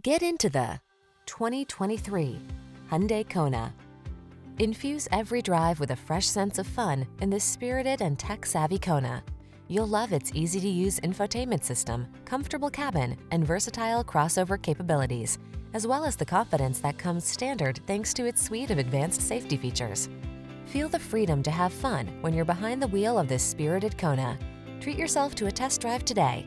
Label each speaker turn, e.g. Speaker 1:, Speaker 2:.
Speaker 1: Get into the 2023 Hyundai Kona. Infuse every drive with a fresh sense of fun in this spirited and tech-savvy Kona. You'll love its easy-to-use infotainment system, comfortable cabin, and versatile crossover capabilities, as well as the confidence that comes standard thanks to its suite of advanced safety features. Feel the freedom to have fun when you're behind the wheel of this spirited Kona. Treat yourself to a test drive today.